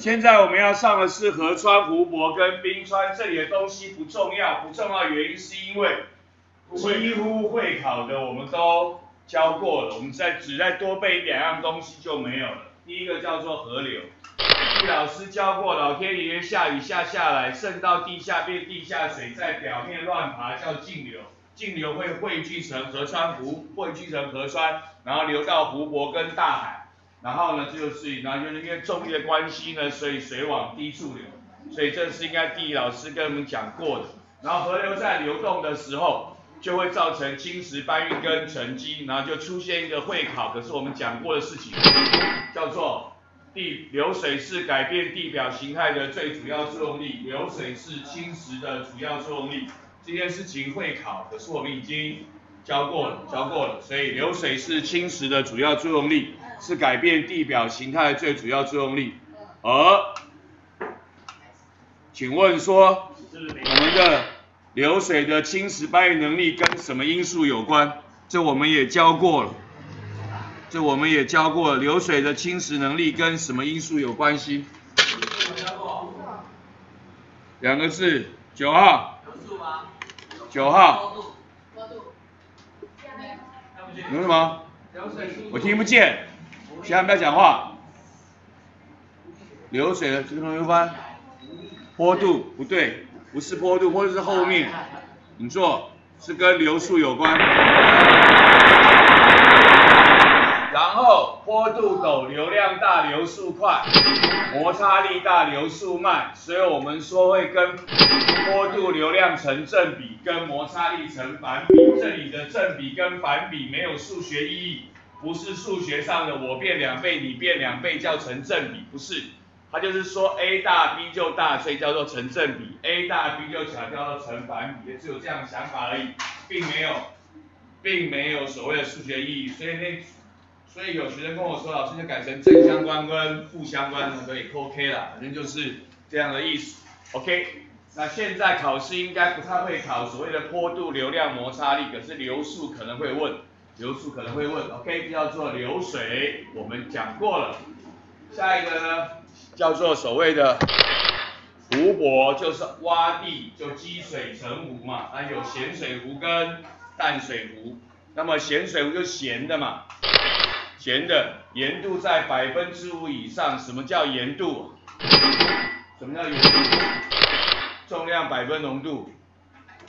现在我们要上的是河川、湖泊跟冰川，这里的东西不重要，不重要原因是因为几乎会考的我们都教过了，我们再只再多背两样东西就没有了。第一个叫做河流，地老师教过，老天爷下雨下下来，渗到地下变地下水，在表面乱爬叫径流，径流会汇聚成河川湖，汇聚成河川，然后流到湖泊跟大海，然后呢就是然后就是因为重力的关系呢，所以水往低处流，所以这是应该地理老师跟我们讲过的。然后河流在流动的时候，就会造成侵蚀、搬运跟沉积，然后就出现一个会考，可是我们讲过的事情，叫做地流水是改变地表形态的最主要作用力，流水是侵蚀的主要作用力。这件事情会考，可是我们已经教过了，教过了，所以流水是侵蚀的主要作用力，是改变地表形态的最主要作用力。而，请问说，我们的流水的侵蚀搬运能力跟什么因素有关？这我们也教过了，这我们也教过了，流水的侵蚀能力跟什么因素有关系？两个字，九号，九号，懂什么？我听不见，其他人不要讲话。流水的这个同学翻，坡度不对，不是坡度，坡度是后面，你做是跟流速有关。然后坡度陡，流量大，流速快，摩擦力大，流速慢，所以我们说会跟坡度流量成正比，跟摩擦力成反比。这里的正比跟反比没有数学意义，不是数学上的我变两倍，你变两倍叫成正比，不是。它就是说 A 大 B 就大，所以叫做成正比；A 大 B 就小，叫做成反比，也只有这样的想法而已，并没有，并没有所谓的数学意义。所以那，所以有学生跟我说，老师就改成正相关跟负相关的可以 OK 了，反正就是这样的意思。OK，那现在考试应该不太会考所谓的坡度、流量、摩擦力，可是流速可能会问，流速可能会问。OK，叫做流水，我们讲过了。下一个呢？叫做所谓的湖泊，就是洼地，就积水成湖嘛。啊，有咸水湖跟淡水湖。那么咸水湖就咸的嘛，咸的，盐度在百分之五以上。什么叫盐度？什么叫盐度？重量百分浓度，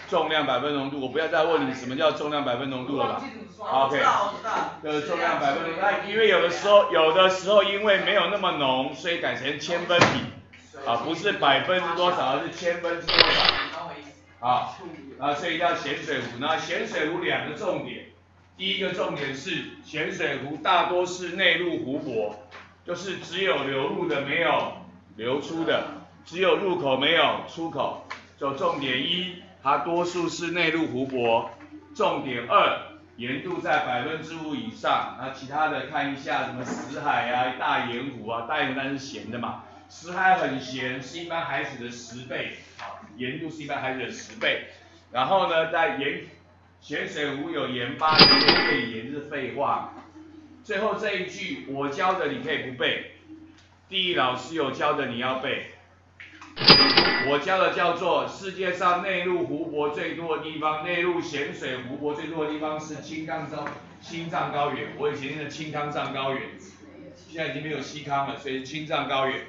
重量百分浓度。我不要再问你什么叫重量百分浓度了吧？OK，就是重量百分浓度。那因为有的时候，有的时候因为没有那么浓，所以改成千分比，啊，不是百分之多少，而是千分之多少。啊，啊，所以叫咸水湖。那咸水湖两个重点，第一个重点是咸水湖大多是内陆湖泊，就是只有流入的，没有流出的，只有入口没有出口。就重点一，它多数是内陆湖泊。重点二，盐度在百分之五以上。那其他的看一下，什么死海啊、大盐湖啊，大盐湖当然是咸的嘛，死海很咸，是一般海水的十倍，好，盐度是一般海水的十倍。然后呢，在盐咸水湖有盐巴，对盐是废话。最后这一句我教的你可以不背，地理老师有教的你要背。我教的叫做世界上内陆湖泊最多的地方，内陆咸水湖泊最多的地方是青藏高青藏高原。我以前念的青康藏高原，现在已经没有西康了，所以青藏高原。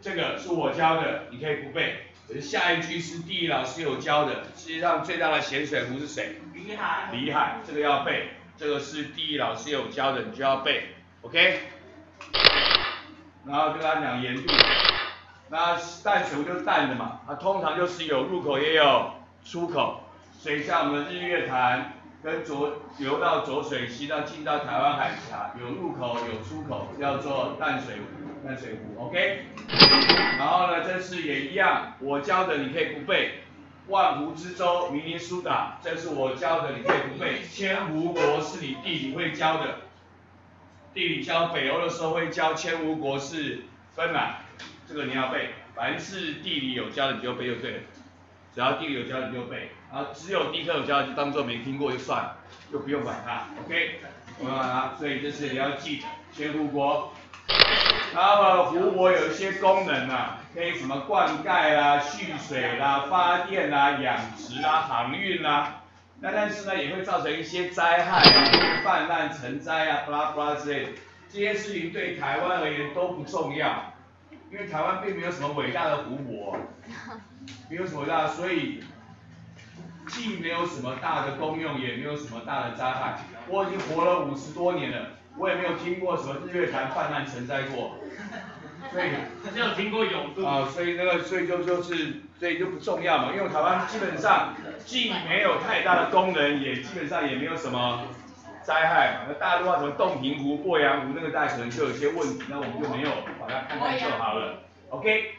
这个是我教的，你可以不背。可是下一句是地理老师有教的，世界上最大的咸水湖是谁？里海。里海，这个要背。这个是地理老师有教的，你就要背，OK？然后跟他讲盐度。那淡水湖就是淡的嘛，它通常就是有入口也有出口，所以像我们日月潭跟浊流到浊水溪到进到台湾海峡，有入口有出口，叫做淡水湖，淡水湖，OK。然后呢，这次也一样，我教的你可以不背，万湖之州明尼苏达，这是我教的你可以不背，千湖国是你地理会教的，地理教北欧的时候会教千湖国是芬兰。这个你要背，凡是地理有教的你就背就对了，只要地理有教的你就背，然后只有地科有教的就当做没听过就算了，就不用管它，OK，我们把它，所以这是你要记的，千湖国。然后湖泊有一些功能啊，可以什么灌溉啦、蓄水啦、发电啦、养殖啦、航运啦。那但是呢，也会造成一些灾害啊，泛滥成灾啊，巴拉巴拉之类的。这些事情对台湾而言都不重要，因为台湾并没有什么伟大的湖泊，没有什么大，所以既没有什么大的功用，也没有什么大的灾害。我已经活了五十多年了，我也没有听过什么日月潭泛滥成灾过，所以只有听过永渡啊，所以那个所以就就是所以就不重要嘛，因为台湾基本上既没有太大的功能，也基本上也没有什么灾害嘛。那大陆啊什么洞庭湖、鄱阳湖那个大概可能就有些问题，那我们就没有把它看看就好了。OK。